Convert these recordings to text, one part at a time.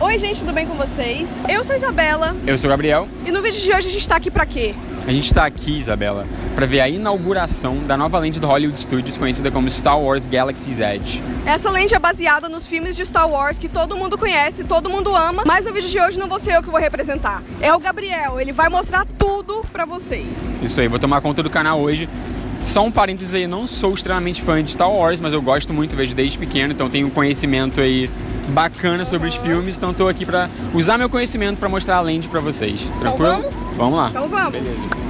Oi, gente, tudo bem com vocês? Eu sou a Isabela Eu sou o Gabriel. e no vídeo de hoje a gente tá aqui pra quê? A gente está aqui, Isabela, para ver a inauguração da nova lente do Hollywood Studios, conhecida como Star Wars Galaxy's Edge. Essa lente é baseada nos filmes de Star Wars que todo mundo conhece, todo mundo ama, mas no vídeo de hoje não vou ser eu que vou representar. É o Gabriel, ele vai mostrar tudo pra vocês. Isso aí, vou tomar conta do canal hoje. Só um parênteses aí, não sou extremamente fã de Star Wars, mas eu gosto muito, vejo desde pequeno, então tenho um conhecimento aí bacana sobre os filmes, então tô aqui para usar meu conhecimento para mostrar a lente para vocês. Tranquilo? vamos? Vamos lá. Então vamos. Beleza.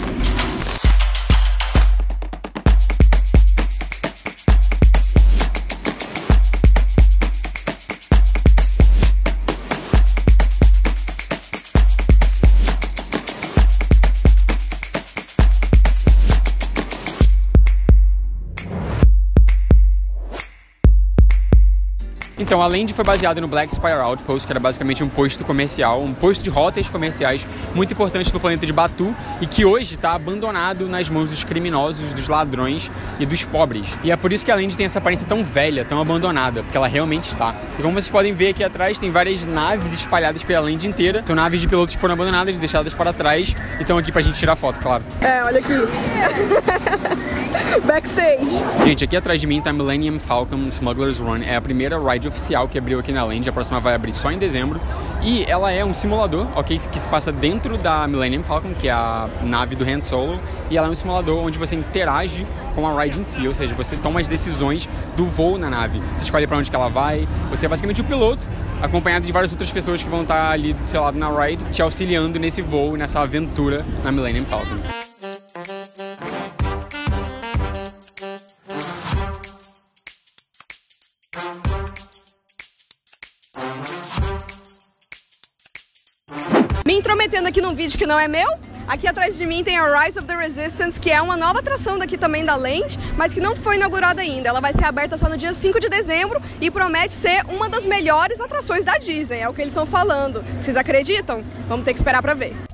Então, a Land foi baseada no Black Spire Outpost, que era basicamente um posto comercial, um posto de rotas comerciais muito importante do planeta de Batu e que hoje está abandonado nas mãos dos criminosos, dos ladrões e dos pobres. E é por isso que a Land tem essa aparência tão velha, tão abandonada, porque ela realmente está. E como vocês podem ver aqui atrás, tem várias naves espalhadas pela Land inteira. São naves de pilotos que foram abandonadas, deixadas para trás e estão aqui pra gente tirar foto, claro. É, olha aqui. Backstage. Gente, aqui atrás de mim tá Millennium Falcon Smuggler's Run. É a primeira ride oficial que abriu aqui na Land. A próxima vai abrir só em dezembro. E ela é um simulador, ok? Que se passa dentro da Millennium Falcon, que é a nave do Han Solo. E ela é um simulador onde você interage com a ride em si, ou seja, você toma as decisões do voo na nave. Você escolhe para onde que ela vai. Você é basicamente o piloto, acompanhado de várias outras pessoas que vão estar ali do seu lado na ride, te auxiliando nesse voo, nessa aventura na Millennium Falcon. Intrometendo aqui num vídeo que não é meu. Aqui atrás de mim tem a Rise of the Resistance, que é uma nova atração daqui também da Land, mas que não foi inaugurada ainda. Ela vai ser aberta só no dia 5 de dezembro e promete ser uma das melhores atrações da Disney, é o que eles estão falando. Vocês acreditam? Vamos ter que esperar pra ver.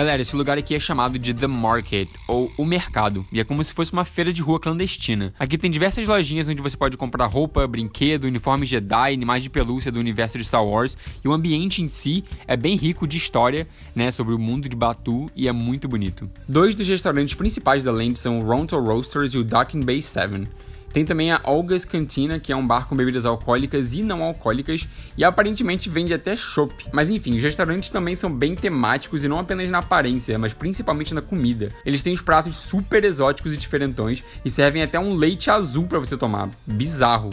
Galera, esse lugar aqui é chamado de The Market, ou o mercado, e é como se fosse uma feira de rua clandestina. Aqui tem diversas lojinhas onde você pode comprar roupa, brinquedo, uniforme Jedi, animais de pelúcia do universo de Star Wars, e o ambiente em si é bem rico de história, né, sobre o mundo de Batu, e é muito bonito. Dois dos restaurantes principais da Land são o Ronto Roasters e o Docking Bay 7. Tem também a Olga's Cantina, que é um bar com bebidas alcoólicas e não alcoólicas, e aparentemente vende até chopp. Mas enfim, os restaurantes também são bem temáticos e não apenas na aparência, mas principalmente na comida. Eles têm os pratos super exóticos e diferentões e servem até um leite azul para você tomar. Bizarro.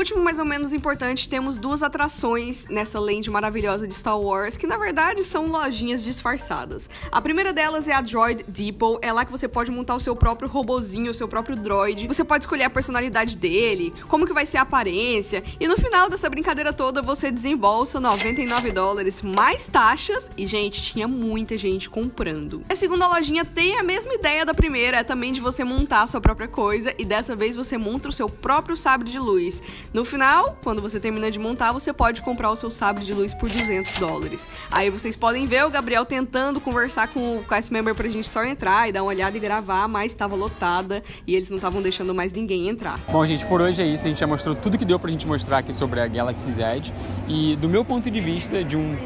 Último, mais ou menos importante, temos duas atrações nessa land maravilhosa de Star Wars, que na verdade são lojinhas disfarçadas. A primeira delas é a Droid Depot, é lá que você pode montar o seu próprio robozinho, o seu próprio droid. Você pode escolher a personalidade dele, como que vai ser a aparência, e no final dessa brincadeira toda você desembolsa 99 dólares mais taxas, e gente, tinha muita gente comprando. A segunda lojinha tem a mesma ideia da primeira, é também de você montar a sua própria coisa, e dessa vez você monta o seu próprio sabre de luz. No final, quando você termina de montar, você pode comprar o seu sabre de luz por 200 dólares. Aí vocês podem ver o Gabriel tentando conversar com o cast member pra gente só entrar e dar uma olhada e gravar, mas estava lotada e eles não estavam deixando mais ninguém entrar. Bom, gente, por hoje é isso. A gente já mostrou tudo que deu pra gente mostrar aqui sobre a Galaxy's Edge. E do meu ponto de vista, de um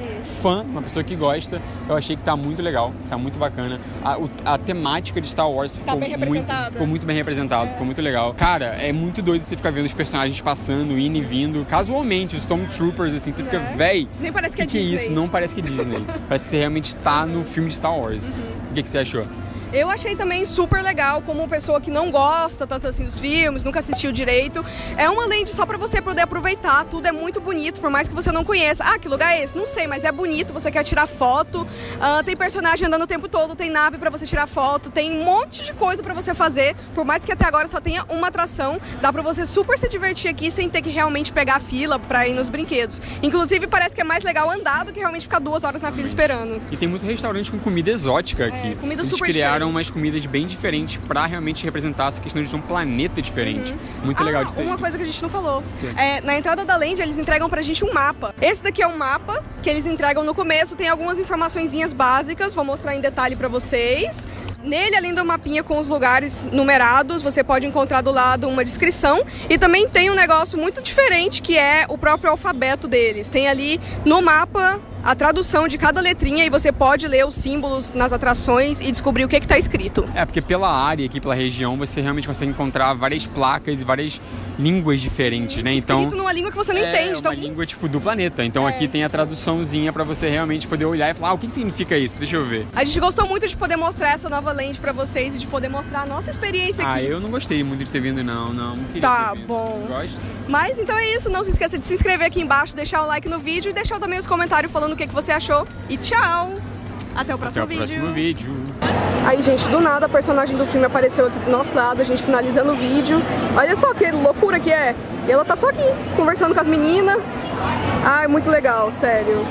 fã, uma pessoa que gosta, eu achei que tá muito legal, tá muito bacana. A, o- a temática de Star Wars ficou, bem muito, representada. ficou muito bem representado, ficou muito legal. Cara, é muito doido você ficar vendo os personagens passando, indo e vindo. Casualmente, os Stormtroopers, assim, você fica, Né? véi. Nem parece o que é que, é Disney. isso? Não parece que é Disney. parece que você realmente tá no filme de Star Wars. O que, que você achou? Eu achei também super legal, como pessoa que não gosta tanto assim dos filmes, nunca assistiu direito. É uma land só pra você poder aproveitar, tudo é muito bonito, por mais que você não conheça. Ah, que lugar é esse? Não sei, mas é bonito, você quer tirar foto. Ah, tem personagem andando o tempo todo, tem nave pra você tirar foto, tem um monte de coisa pra você fazer. Por mais que até agora só tenha uma atração, dá pra você super se divertir aqui sem ter que realmente pegar a fila pra ir nos brinquedos. Inclusive, parece que é mais legal andar do que realmente ficar duas horas na fila esperando. E tem muito restaurante com comida exótica aqui. É, comida Eles super criaram criaram umas comidas bem diferentes pra realmente representar essa questão de um planeta diferente. Muito ah, legal de ter. Uma coisa que a gente não falou. É, na entrada da Land, eles entregam pra gente um mapa. Esse daqui é um mapa que eles entregam no começo, tem algumas informaçõezinhas básicas, vou mostrar em detalhe pra vocês. Nele, além do mapinha com os lugares numerados, você pode encontrar do lado uma descrição e também tem um negócio muito diferente que é o próprio alfabeto deles. Tem ali no mapa a tradução de cada letrinha e você pode ler os símbolos nas atrações e descobrir o que está escrito. É, porque pela área aqui, pela região, você realmente consegue encontrar várias placas e várias línguas diferentes, né? Então. Escrito numa língua que você não é entende. uma Então, língua tipo do planeta. Então É. aqui tem a traduçãozinha pra você realmente poder olhar e falar, ah, o que significa isso? Deixa eu ver. a gente gostou muito de poder mostrar essa nova lente pra vocês e de poder mostrar a nossa experiência Ah, aqui. eu não gostei muito de ter vindo, não, não. não queria Tá bom. Gosto. Mas então é isso, não se esqueça de se inscrever aqui embaixo, deixar o like no vídeo e deixar também os comentários falando o que, que você achou. E tchau! Até o Até próximo o vídeo. próximo vídeo. Aí, gente, do nada a personagem do filme apareceu aqui do nosso lado, a gente finalizando o vídeo. Olha só que loucura que é. E ela tá só aqui, conversando com as meninas. Ai, muito legal, sério.